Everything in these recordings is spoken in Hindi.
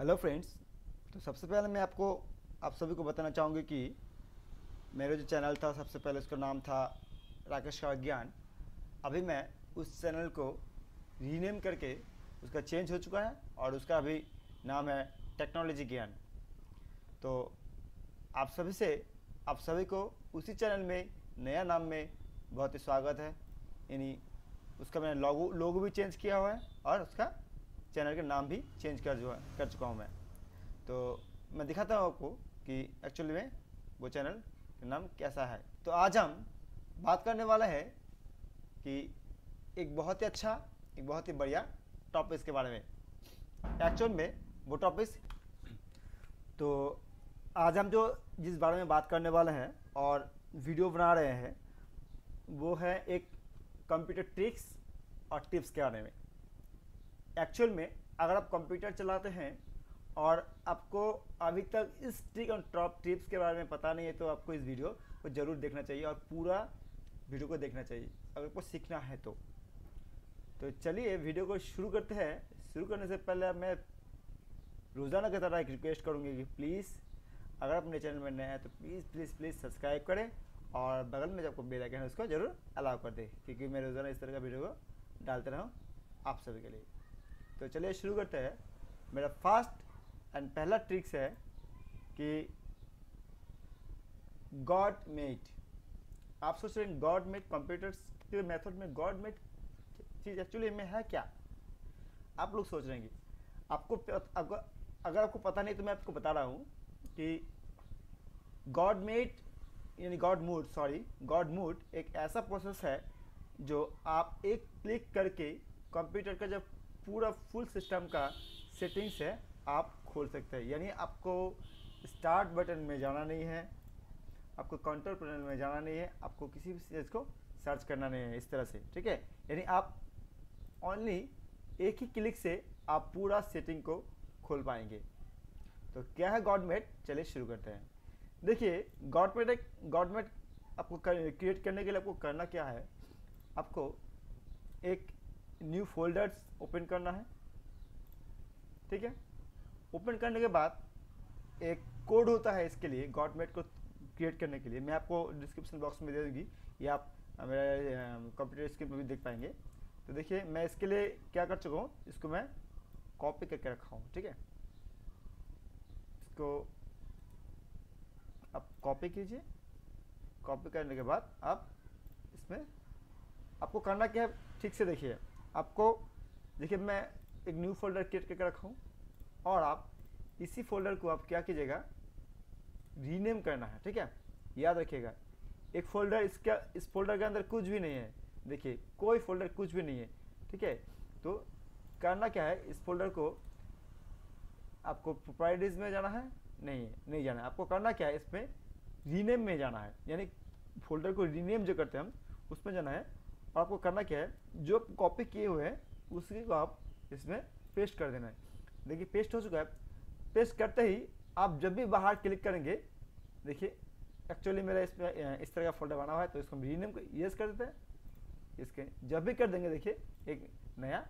हेलो फ्रेंड्स तो सबसे पहले मैं आपको, आप सभी को बताना चाहूँगी कि मेरा जो चैनल था, सबसे पहले उसका नाम था राकेश का ज्ञान। अभी मैं उस चैनल को रीनेम करके उसका चेंज हो चुका है और उसका अभी नाम है टेक्नोलॉजी ज्ञान। तो आप सभी से, आप सभी को उसी चैनल में नया नाम में बहुत ही स्वागत है। यानी उसका मैंने लोगो लोगो भी चेंज किया हुआ है और उसका चैनल का नाम भी चेंज कर जो है, कर चुका हूँ मैं। तो मैं दिखाता हूँ आपको कि एक्चुअली में वो चैनल का नाम कैसा है। तो आज हम बात करने वाला है कि एक बहुत ही अच्छा एक बहुत ही बढ़िया टॉपिक के बारे में। एक्चुअल में वो टॉपिक तो आज हम जो जिस बारे में बात करने वाले हैं और वीडियो बना रहे हैं, वो है एक कंप्यूटर ट्रिक्स और टिप्स के बारे में। एक्चुअल में अगर आप कंप्यूटर चलाते हैं और आपको अभी तक इस ट्रिक और टॉप टिप्स के बारे में पता नहीं है तो आपको इस वीडियो को ज़रूर देखना चाहिए और पूरा वीडियो को देखना चाहिए। अगर आपको सीखना है तो। तो चलिए वीडियो को शुरू करते हैं। शुरू करने से पहले मैं रोज़ाना की तरह एक रिक्वेस्ट करूँगी कि प्लीज़ अगर आप चैनल में नए हैं तो प्लीज़ प्लीज़ प्लीज़ सब्सक्राइब करें और बगल में जब आपको बेल आइकन है, उसको ज़रूर अलाउ कर दें, क्योंकि मैं रोज़ाना इस तरह का वीडियो को डालते रहूँ आप सभी के लिए। तो चलिए शुरू करते हैं। मेरा फ़र्स्ट एंड पहला ट्रिक्स है कि गॉड मेड आप सोच रहे हैं गॉड मेड कंप्यूटर्स के मेथड में गॉड मेड चीज़ एक्चुअली में है क्या? आप लोग सोच रहे हैं कि आपको, अगर अगर आपको पता नहीं तो मैं आपको बता रहा हूँ कि गॉड मेड यानी god mood sorry god mood एक ऐसा प्रोसेस है जो आप एक क्लिक करके कंप्यूटर का जब पूरा फुल सिस्टम का सेटिंग्स है, आप खोल सकते हैं। यानी आपको स्टार्ट बटन में जाना नहीं है, आपको कंट्रोल पैनल में जाना नहीं है, आपको किसी भी चीज़ को सर्च करना नहीं है, इस तरह से, ठीक है? यानी आप ओनली एक ही क्लिक से आप पूरा सेटिंग को खोल पाएँगे। तो क्या है गॉडमेट चलिए शुरू करते हैं। देखिए गॉडमेट एक गॉडमेट आपको क्रिएट करने के लिए आपको करना क्या है? आपको एक न्यू फोल्डर्स ओपन करना है। ठीक है? ओपन करने के बाद एक कोड होता है इसके लिए गॉडमेट को क्रिएट करने के लिए। मैं आपको डिस्क्रिप्शन बॉक्स में दे दूँगी, या आप मेरे कंप्यूटर स्क्रीन पर भी देख पाएँगे। तो देखिए, मैं इसके लिए क्या कर चुका हूँ, इसको मैं कॉपी करके रखा हूँ, ठीक है? इसको आप कॉपी कीजिए। कॉपी करने के बाद आप इसमें, आपको करना क्या है, ठीक से देखिए। आपको, देखिए मैं एक न्यू फोल्डर क्रिएट करके रखा हूँ और आप इसी फोल्डर को आप क्या कीजिएगा रीनेम करना है, ठीक है? याद रखिएगा, एक फोल्डर इसका, इस फोल्डर के अंदर कुछ भी नहीं है। देखिए, कोई फोल्डर कुछ भी नहीं है, ठीक है? तो करना क्या है, इस फोल्डर को आपको प्रोप्राइटीज में जाना है, नहीं है नहीं जाना है। आपको करना क्या है, इसमें रीनेम में जाना है, यानी फोल्डर को रीनेम जो करते हैं हम, उसमें जाना है आपको करना क्या है, जो कॉपी किए हुए हैं, उसी को आप इसमें पेस्ट कर देना है। देखिए पेस्ट हो चुका है। पेस्ट करते ही आप जब भी बाहर क्लिक करेंगे, देखिए एक्चुअली मेरा इसमें इस तरह का फोल्डर बना हुआ है तो इसको हम रीनेम यस कर देते हैं। इसके जब भी कर देंगे, देखिए, एक नया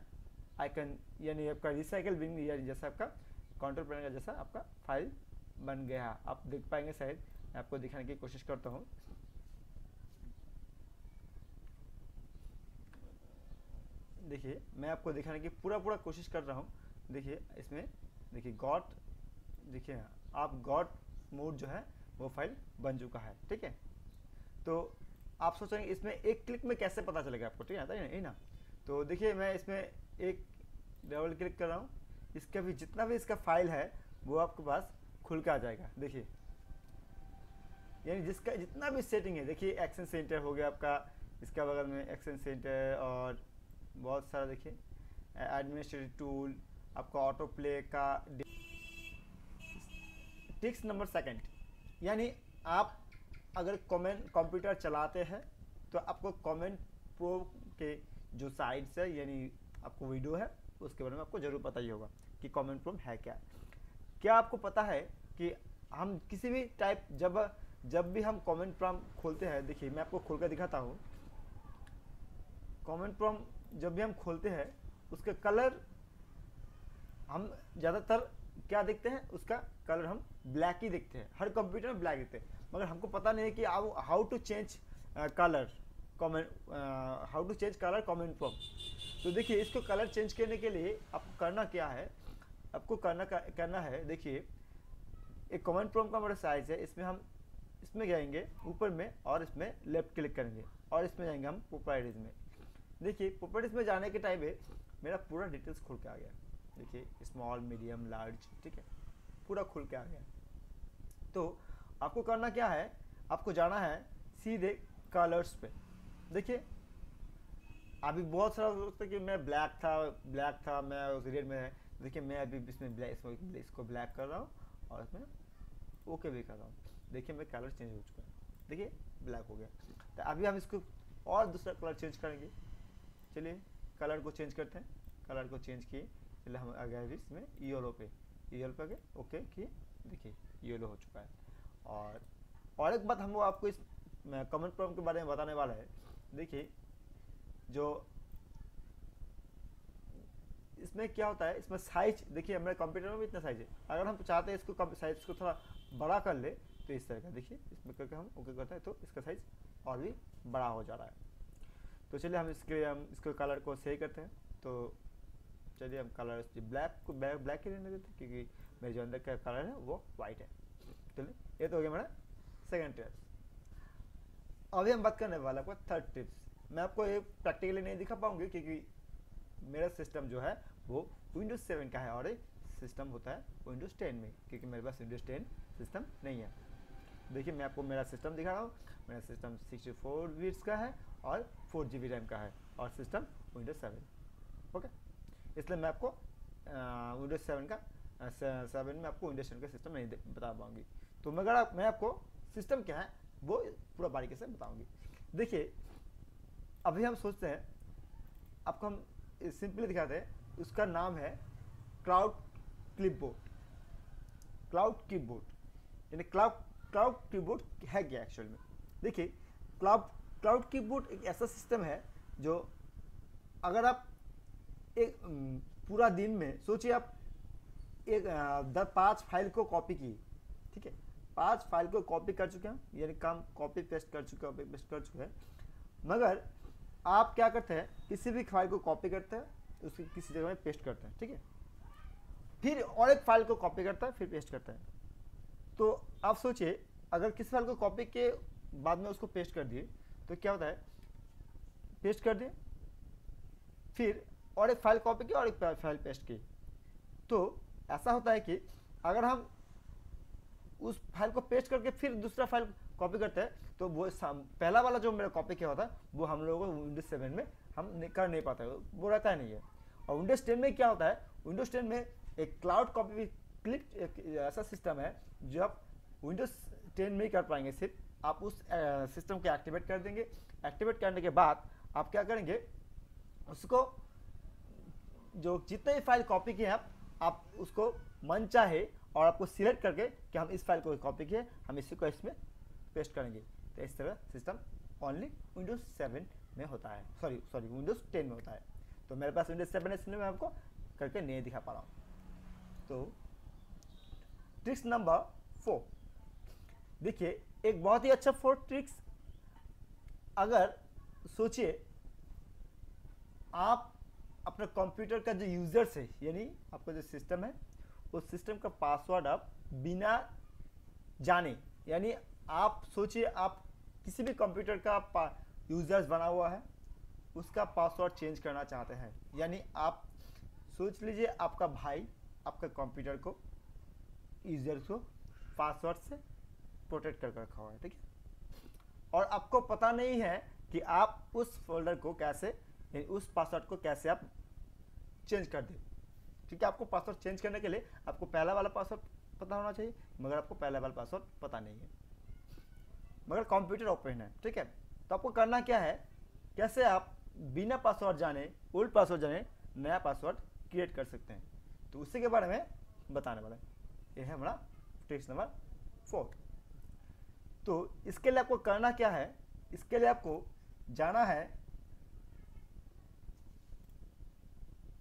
आइकन यानी आपका रिसाइकल बिन या जैसा आपका काउंटर पैनल का जैसा आपका फ़ाइल बन गया। आप देख पाएँगे शायद, मैं आपको दिखाने की कोशिश करता हूँ। देखिए, मैं आपको दिखाने की पूरा पूरा कोशिश कर रहा हूँ। देखिए, इसमें, देखिए गॉड देखिए, आप गॉड मोड जो है, वो फ़ाइल बन चुका है, ठीक है? तो आप सोचेंगे, इसमें एक क्लिक में कैसे पता चलेगा आपको, ठीक है? यही ना? तो देखिए, मैं इसमें एक डबल क्लिक कर रहा हूँ। इसका भी, जितना भी इसका फ़ाइल है, वो आपके पास खुल के आ जाएगा। देखिए, यानी जिसका, जितना भी सेटिंग है, देखिए एक्शन सेंटर हो गया आपका, इसका बगल में एक्शन सेंटर और बहुत सारा देखिए एडमिनिस्ट्रेटिव टूल आपका ऑटो प्ले का टिक्स नंबर सेकंड यानी आप अगर कमेंट कंप्यूटर चलाते हैं तो आपको कमेंट प्रो के जो साइट्स है, यानी आपको वीडियो है, उसके बारे में आपको ज़रूर पता ही होगा कि कमेंट प्रो है क्या। क्या आपको पता है कि हम किसी भी टाइप जब जब भी हम कमेंट प्रॉम खोलते हैं, देखिए, मैं आपको खोल कर दिखाता हूँ। कमेंट प्रॉम जब भी हम खोलते हैं, उसके कलर हम ज़्यादातर क्या देखते हैं? उसका कलर हम ब्लैक ही देखते हैं। हर कंप्यूटर में ब्लैक देखते हैं। मगर हमको पता नहीं है कि आप how to change colour comment how to change colour comment from तो देखिए, इसको कलर चेंज करने के लिए आपको करना क्या है? आपको करना करना है, देखिए, एक कॉमेंट फ्रॉम का हमारा साइज़ है। इसमें हम, इसमें जाएँगे, ऊपर में और इसमें लेफ़्ट क्लिक करेंगे और इसमें जाएँगे हम प्रॉपर्टीज़ में। देखिए प्रॉपर्टीज़ में जाने के टाइम में मेरा पूरा डिटेल्स खुल के आ गया। देखिए स्मॉल मीडियम लार्ज ठीक है? पूरा खुल के आ गया। तो आपको करना क्या है? आपको जाना है सीधे कलर्स पे। देखिए, अभी बहुत सारा लगता है कि मैं ब्लैक था ब्लैक था, मैं उस रेड में देखिए, मैं अभी इसमें ब्लैक इसको ब्लैक कर रहा हूँ और इसमें ओके भी कर रहा हूँ। देखिए, मैं कलर चेंज हो चुका है। देखिए ब्लैक हो गया। तो अभी हम इसको और दूसरा कलर चेंज करेंगे। चलिए कलर को चेंज करते हैं। कलर को चेंज किए। चलिए, हम आ गए इसमें येलो पे। येलो पे गए। ओके किए। देखिए येलो हो चुका है। और और एक बात हम आपको इस कमेंट प्रॉब्लम के बारे में बताने वाला है। देखिए, जो, इसमें क्या होता है, इसमें साइज़ देखिए, हमारे कंप्यूटर में भी इतना साइज़ है। अगर हम चाहते हैं इसको साइज़ को थोड़ा बड़ा कर ले तो इस तरह का, देखिए, इसमें करके हम ओके करते हैं तो इसका साइज़ और भी बड़ा हो जा रहा है। तो चलिए हम इसके, हम इसको कलर को सही करते हैं। तो चलिए हम कलर ब्लैक को ब्लैक ब्लैक ही रहने देते क्योंकि मेरे जो अंदर का कलर है वो वाइट है। चलिए, ये तो हो गया मेरा सेकेंड टिप्स अभी हम बात करने वाला आपको थर्ड टिप्स मैं आपको ये प्रैक्टिकली नहीं दिखा पाऊँगी, क्योंकि मेरा सिस्टम जो है वो विंडोज़ सेवन का है और सिस्टम होता है विंडोज़ टेन में, क्योंकि मेरे पास विंडोज़ टेन सिस्टम नहीं है। देखिए, मैं आपको मेरा सिस्टम दिखा रहा हूँ। मेरा सिस्टम सिक्सटी फोर बीट्स का है और फोर जी रैम का है और सिस्टम विंडोज़ सेवन ओके इसलिए मैं आपको विंडोज़ सेवन का सेवन में आपको विंडोज़ सेवन का सिस्टम नहीं बता पाऊँगी। तो मगर आप, मैं आपको सिस्टम क्या है, वो पूरा बारीकी से बताऊँगी। देखिए, अभी हम सोचते हैं, आपको हम सिंपली दिखाते हैं, उसका नाम है क्लाउड क्लिपबोर्ड क्लाउड कीबोर्ड यानी क्लाउड क्लाउड कीबोर्ड है क्या एक्चुअल में? देखिए, क्लाउड क्लाउड कीबोर्ड एक ऐसा सिस्टम है जो अगर आप एक पूरा दिन में सोचिए आप एक दस पाँच फ़ाइल को कॉपी की, ठीक है? पाँच फ़ाइल को कॉपी कर चुके हैं यानी काम कॉपी पेस्ट कर चुके कॉपी पेस्ट कर चुके हैं। मगर आप क्या करते हैं, किसी भी फ़ाइल को कॉपी करते हैं, उसकी किसी जगह में पेस्ट करते हैं, ठीक है? फिर और एक फ़ाइल को कॉपी करता है, फिर पेस्ट करता है। तो आप सोचिए, अगर किसी फ़ाइल को कॉपी के बाद में उसको पेस्ट कर दिए तो क्या होता है? पेस्ट कर दिए, फिर और एक फ़ाइल कॉपी की और एक फ़ाइल पेस्ट की। तो ऐसा होता है कि अगर हम उस फ़ाइल को पेस्ट करके फिर दूसरा फ़ाइल कॉपी करते हैं तो वो पहला वाला जो मेरा कॉपी किया होता है वो हम लोगों को विंडोज़ सेवन में हम कर नहीं पाते, वो रहता है नहीं है। और विंडोज़ टेन में क्या होता है? विंडोज़ टेन में एक क्लाउड कॉपी क्लिक एक ऐसा सिस्टम है जो आप विंडोज़ टेन में ही कर पाएँगे। सिर्फ़ आप उस सिस्टम को एक्टिवेट कर देंगे। एक्टिवेट करने के बाद आप क्या करेंगे, उसको जो जितने फ़ाइल कॉपी किए आप आप उसको मन चाहे और आपको सिलेक्ट करके कि हम इस फ़ाइल को कॉपी किए, हम इसी को इसमें पेस्ट करेंगे। तो इस तरह सिस्टम ओनली विंडोज़ सेवन में होता है। सॉरी सॉरी विंडोज़ टेन में होता है। तो मेरे पास विंडोज़ सेवन है, इसलिए मैं आपको करके नहीं दिखा पा रहा हूँ। तो ट्रिक्स नंबर फोर। देखिए, एक बहुत ही अच्छा फोर ट्रिक्स, अगर सोचिए, आप अपने कंप्यूटर का जो यूज़र्स है, यानी आपका जो सिस्टम है, उस सिस्टम का पासवर्ड आप बिना जाने, यानी आप सोचिए, आप किसी भी कंप्यूटर का यूज़र्स बना हुआ है, उसका पासवर्ड चेंज करना चाहते हैं। यानी आप सोच लीजिए, आपका भाई, आपका कंप्यूटर को यूज़र्स को पासवर्ड से प्रोटेक्ट कर रखा हुआ है, ठीक है? और आपको पता नहीं है कि आप उस फोल्डर को कैसे उस पासवर्ड को कैसे आप चेंज कर दें। ठीक है आपको पासवर्ड चेंज करने के लिए आपको पहला वाला पासवर्ड पता होना चाहिए, मगर आपको पहला वाला पासवर्ड पता नहीं है। मगर कंप्यूटर ओपन है, ठीक है? तो आपको करना क्या है? कैसे आप बिना पासवर्ड जाने ओल्ड पासवर्ड जाने, नया पासवर्ड क्रिएट कर सकते हैं? तो उसी के बारे में बताने वाला है। यह है हमारा ट्रिक्स नंबर फोर। तो इसके लिए आपको करना क्या है? इसके लिए आपको जाना है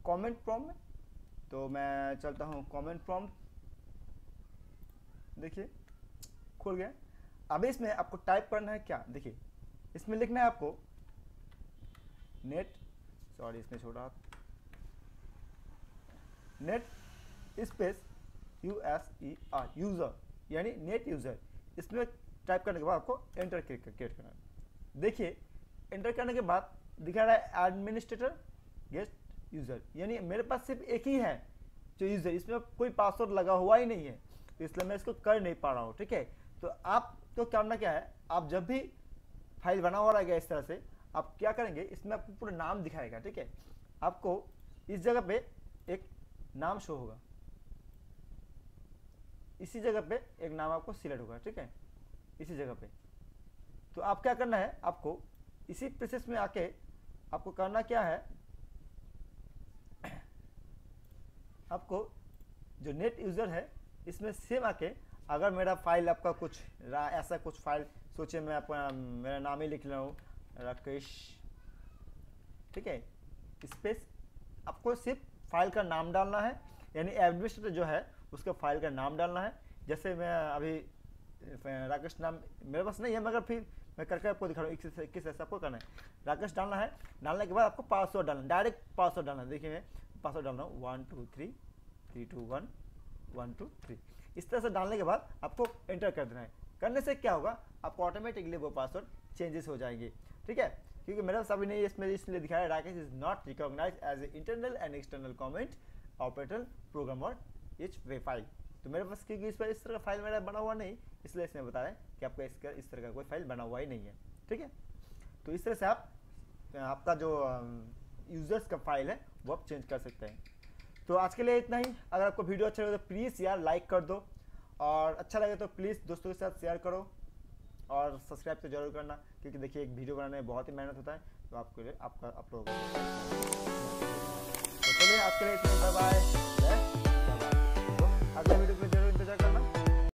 कमेंट प्रॉम में। तो मैं चलता हूँ कमेंट प्रॉम देखिए, खुल गया। अब इसमें आपको टाइप करना है क्या? देखिए, इसमें लिखना है आपको नेट सॉरी इसमें छोड़ा आप net space U S E R user यानी नेट यूज़र इसमें टाइप करने के बाद आपको एंटर क्रिएट करना है। देखिए एंटर करने के बाद दिखा रहा है एडमिनिस्ट्रेटर गेस्ट यूज़र यानी मेरे पास सिर्फ़ एक ही है जो यूज़र इसमें कोई पासवर्ड लगा हुआ ही नहीं है। तो इसलिए मैं इसको कर नहीं पा रहा हूँ, ठीक है? तो आप तो करना क्या है? आप जब भी फ़ाइल बना हुआ रहेगा इस तरह से, आप क्या करेंगे? इसमें आपको पूरा नाम दिखाएगा, ठीक है? आपको इस जगह पे एक नाम शो होगा। इसी जगह पे एक नाम आपको सिलेक्ट होगा, ठीक है? इसी जगह पे। तो आप क्या करना है, आपको इसी प्रोसेस में आके आपको करना क्या है, आपको जो नेट यूज़र है, इसमें सेम आके अगर मेरा फ़ाइल आपका कुछ ऐसा कुछ फ़ाइल सोचे मैं आपका मेरा नाम ही लिख रहा हूँ, राकेश, ठीक है? स्पेस आपको सिर्फ़ फ़ाइल का नाम डालना है, यानी एडमिनिस्ट्रेटर जो है उसका फ़ाइल का नाम डालना है। जैसे मैं अभी राकेश नाम मेरे पास नहीं है, मगर फिर मैं करके आपको दिखा रहा हूँ किस ऐसे आपको करना है। राकेश डालना है। डालने के बाद आपको पासवर्ड डालना डायरेक्ट पासवर्ड डालना है। देखिए मैं पासवर्ड डाल रहा हूँ। One two three three two one one two three इस तरह से डालने के बाद आपको एंटर कर देना है। करने से क्या होगा? आपको ऑटोमेटिकली वो पासवर्ड चेंजेस हो जाएँगे। ठीक है? क्योंकि मेरे पास अभी नहीं इसमें इसलिए दिखाया Rakesh is not recognise as a internal and external comment operator programmer each way file तो मेरे पास क्योंकि इस पर इस तरह का फ़ाइल मेरा बना हुआ नहीं, इसलिए इसने बताया कि आपका इसका इस तरह का कोई फ़ाइल बना हुआ ही नहीं है। ठीक है? तो इस तरह से आप, आपका जो यूज़र्स का फ़ाइल है, वो आप चेंज कर सकते हैं। तो आज के लिए इतना ही। अगर आपको वीडियो अच्छा लगे तो प्लीज़ यार लाइक कर दो। और अच्छा लगे तो प्लीज़ दोस्तों के साथ शेयर करो। और सब्सक्राइब तो ज़रूर करना, क्योंकि देखिए एक वीडियो बनाने में बहुत ही मेहनत होता है तो आपके लिए आपका आप लोगों तो चलिए, आज के लिए बाय बाय